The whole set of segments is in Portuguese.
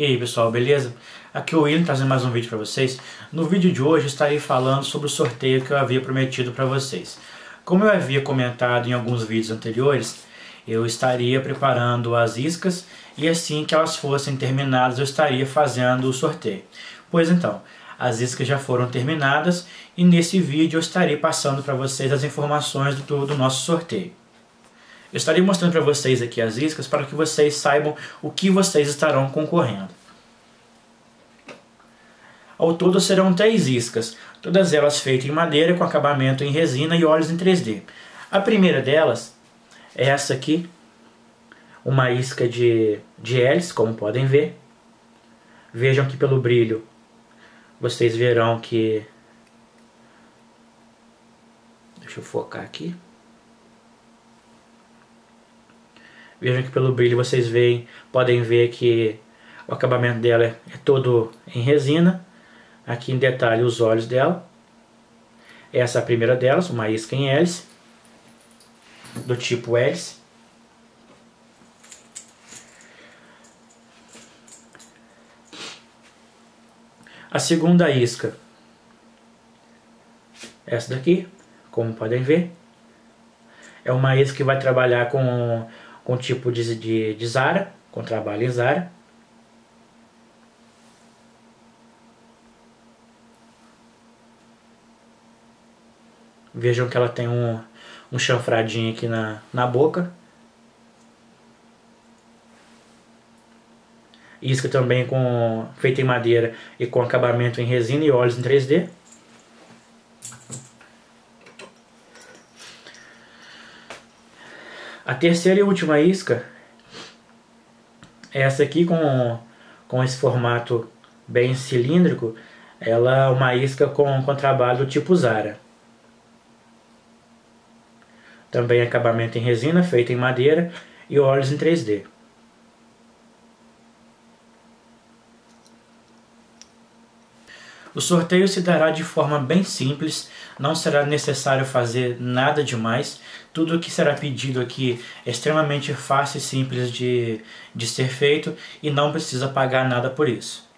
E aí pessoal, beleza? Aqui é o William trazendo mais um vídeo para vocês. No vídeo de hoje estarei falando sobre o sorteio que eu havia prometido para vocês. Como eu havia comentado em alguns vídeos anteriores, eu estaria preparando as iscas e assim que elas fossem terminadas eu estaria fazendo o sorteio. Pois então, as iscas já foram terminadas e nesse vídeo eu estarei passando para vocês as informações do, do nosso sorteio. Eu estarei mostrando para vocês aqui as iscas para que vocês saibam o que vocês estarão concorrendo. Ao todo serão três iscas, todas elas feitas em madeira com acabamento em resina e óleos em 3D. A primeira delas é essa aqui, uma isca de, de hélice, como podem ver. Vejam que pelo brilho vocês verão que... Deixa eu focar aqui. Vejam que pelo brilho vocês veem, podem ver que o acabamento dela é todo em resina. Aqui em detalhe os olhos dela. Essa é a primeira delas, uma isca em hélice, do tipo hélice. A segunda isca, essa daqui, como podem ver, é uma isca que vai trabalhar com com tipo de, de, de Zara, com trabalho em Zara. Vejam que ela tem um, um chanfradinho aqui na, na boca. Isca também com feita em madeira e com acabamento em resina e óleos em 3D. A terceira e última isca é essa aqui com, com esse formato bem cilíndrico. Ela é uma isca com, com trabalho tipo Zara. Também acabamento em resina, feito em madeira e óleos em 3D. O sorteio se dará de forma bem simples, não será necessário fazer nada demais. Tudo o que será pedido aqui é extremamente fácil e simples de, de ser feito e não precisa pagar nada por isso.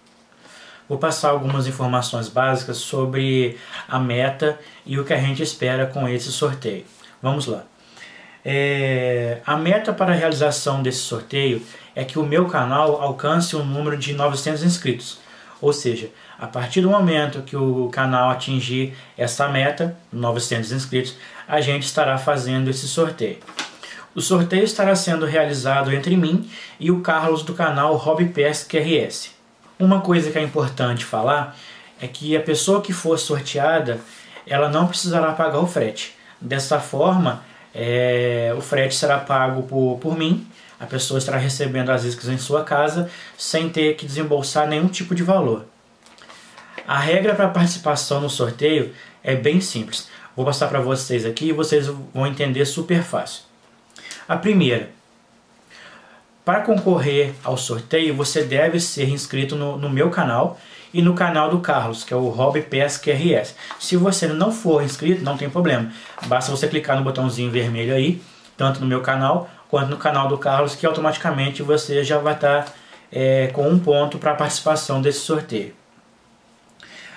Vou passar algumas informações básicas sobre a meta e o que a gente espera com esse sorteio. Vamos lá. É, a meta para a realização desse sorteio é que o meu canal alcance um número de 900 inscritos. Ou seja, a partir do momento que o canal atingir essa meta, 900 inscritos, a gente estará fazendo esse sorteio. O sorteio estará sendo realizado entre mim e o Carlos do canal Hobby Pesca RS. Uma coisa que é importante falar é que a pessoa que for sorteada, ela não precisará pagar o frete. Dessa forma, é, o frete será pago por, por mim, a pessoa estará recebendo as iscas em sua casa sem ter que desembolsar nenhum tipo de valor. A regra para participação no sorteio é bem simples. Vou passar para vocês aqui e vocês vão entender super fácil. A primeira, para concorrer ao sorteio, você deve ser inscrito no, no, meu canal e no canal do Carlos, que é o Hobby Pesca RS. Se você não for inscrito, não tem problema. Basta você clicar no botãozinho vermelho aí, tanto no meu canal quanto no canal do Carlos, que automaticamente você já vai estar é, com um ponto para a participação desse sorteio.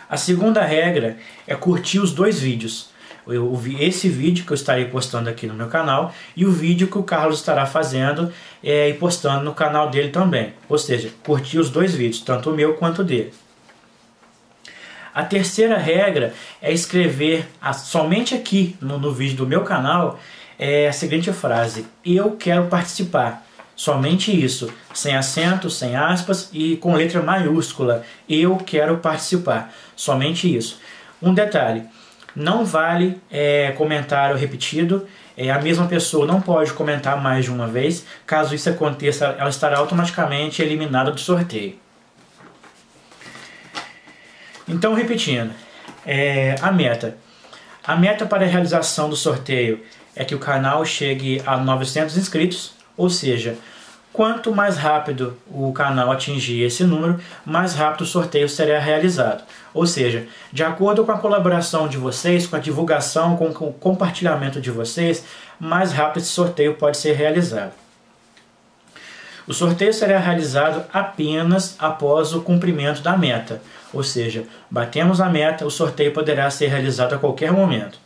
A segunda regra é curtir os dois vídeos. Eu vi esse vídeo que eu estarei postando aqui no meu canal e o vídeo que o Carlos estará fazendo é, e postando no canal dele também. Ou seja, curtir os dois vídeos, tanto o meu quanto o dele. A terceira regra é escrever a, somente aqui no, no vídeo do meu canal é a seguinte frase: Eu quero participar. Somente isso, sem acento, sem aspas e com letra maiúscula. Eu quero participar. Somente isso. Um detalhe: não vale é, comentário repetido. É, a mesma pessoa não pode comentar mais de uma vez. Caso isso aconteça, ela estará automaticamente eliminada do sorteio. Então, repetindo, é, a meta. A meta para a realização do sorteio é que o canal chegue a 900 inscritos ou seja, quanto mais rápido o canal atingir esse número, mais rápido o sorteio será realizado. Ou seja, de acordo com a colaboração de vocês, com a divulgação, com o compartilhamento de vocês, mais rápido esse sorteio pode ser realizado. O sorteio será realizado apenas após o cumprimento da meta, ou seja, batemos a meta, o sorteio poderá ser realizado a qualquer momento.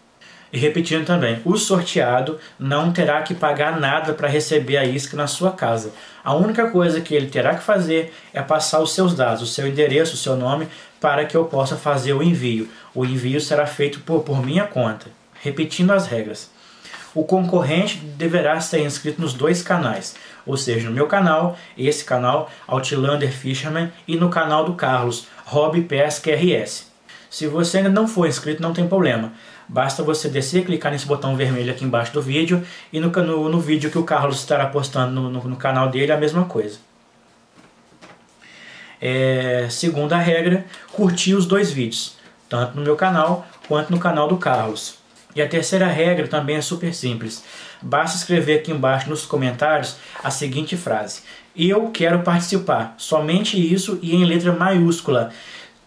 E repetindo também, o sorteado não terá que pagar nada para receber a isca na sua casa. A única coisa que ele terá que fazer é passar os seus dados, o seu endereço, o seu nome, para que eu possa fazer o envio. O envio será feito por, por minha conta. Repetindo as regras. O concorrente deverá ser inscrito nos dois canais, ou seja, no meu canal, esse canal, Outlander Fisherman, e no canal do Carlos, Hobby Pesca RS. Se você ainda não for inscrito, não tem problema. Basta você descer clicar nesse botão vermelho aqui embaixo do vídeo e no, no, no vídeo que o Carlos estará postando no, no, no canal dele a mesma coisa. É, segunda regra, curtir os dois vídeos, tanto no meu canal quanto no canal do Carlos. E a terceira regra também é super simples. Basta escrever aqui embaixo nos comentários a seguinte frase: Eu quero participar. Somente isso e em letra maiúscula.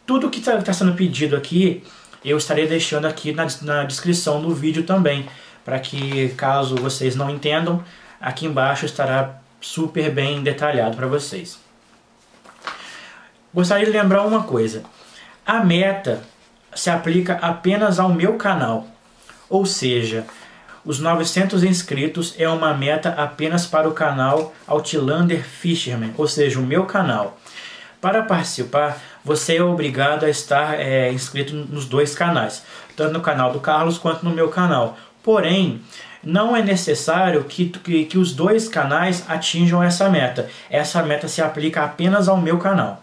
Tudo que está tá sendo pedido aqui eu estarei deixando aqui na, na descrição do vídeo também, para que caso vocês não entendam, aqui embaixo estará super bem detalhado para vocês. Gostaria de lembrar uma coisa, a meta se aplica apenas ao meu canal, ou seja, os 900 inscritos é uma meta apenas para o canal Outlander Fisherman, ou seja, o meu canal. Para participar, você é obrigado a estar é, inscrito nos dois canais, tanto no canal do Carlos quanto no meu canal. Porém, não é necessário que, que, que os dois canais atinjam essa meta. Essa meta se aplica apenas ao meu canal.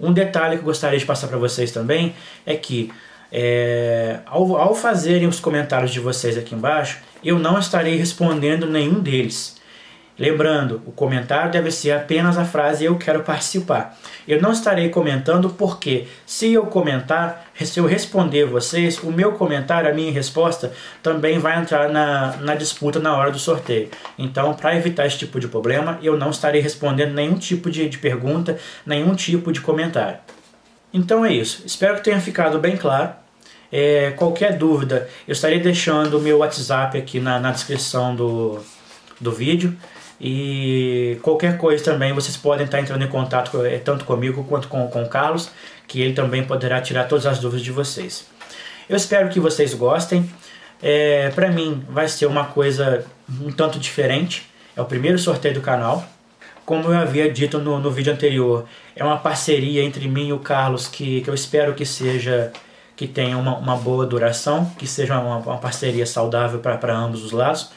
Um detalhe que eu gostaria de passar para vocês também é que é, ao, ao fazerem os comentários de vocês aqui embaixo, eu não estarei respondendo nenhum deles. Lembrando, o comentário deve ser apenas a frase eu quero participar. Eu não estarei comentando porque se eu comentar, se eu responder vocês, o meu comentário, a minha resposta também vai entrar na, na disputa na hora do sorteio. Então, para evitar esse tipo de problema, eu não estarei respondendo nenhum tipo de, de pergunta, nenhum tipo de comentário. Então é isso. Espero que tenha ficado bem claro. É, qualquer dúvida, eu estarei deixando o meu WhatsApp aqui na, na descrição do, do vídeo. E qualquer coisa também vocês podem estar entrando em contato eh, tanto comigo quanto com, com o Carlos, que ele também poderá tirar todas as dúvidas de vocês. Eu espero que vocês gostem. É, Para mim vai ser uma coisa um tanto diferente. É o primeiro sorteio do canal. Como eu havia dito no, no vídeo anterior, é uma parceria entre mim e o Carlos que, que eu espero que seja que tenha uma, uma boa duração, que seja uma, uma parceria saudável para ambos os lados.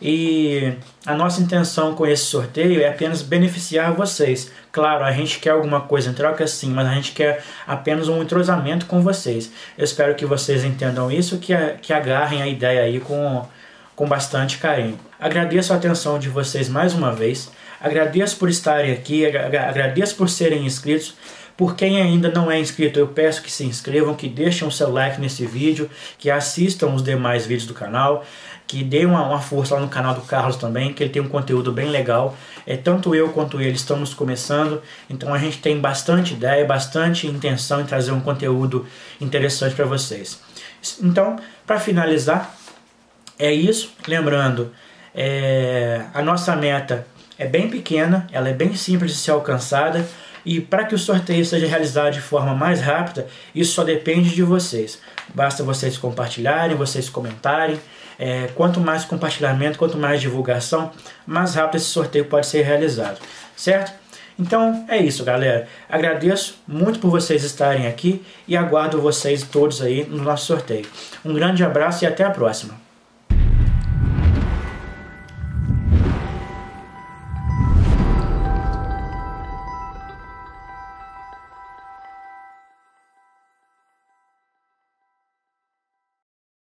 E a nossa intenção com esse sorteio é apenas beneficiar vocês. Claro, a gente quer alguma coisa em troca sim, mas a gente quer apenas um entrosamento com vocês. Eu espero que vocês entendam isso, que, que agarrem a ideia aí com, com bastante carinho. Agradeço a atenção de vocês mais uma vez. Agradeço por estarem aqui, agradeço por serem inscritos. Por quem ainda não é inscrito, eu peço que se inscrevam, que deixem o seu like nesse vídeo, que assistam os demais vídeos do canal, que dê uma, uma, força lá no canal do Carlos também, que ele tem um conteúdo bem legal. É, tanto eu quanto ele estamos começando, então a gente tem bastante ideia, bastante intenção em trazer um conteúdo interessante para vocês. Então, para finalizar, é isso. Lembrando, é, a nossa meta é bem pequena, ela é bem simples de ser alcançada. E para que o sorteio seja realizado de forma mais rápida, isso só depende de vocês. Basta vocês compartilharem, vocês comentarem. É, quanto mais compartilhamento, quanto mais divulgação, mais rápido esse sorteio pode ser realizado, certo? Então é isso, galera. Agradeço muito por vocês estarem aqui e aguardo vocês todos aí no nosso sorteio. Um grande abraço e até a próxima.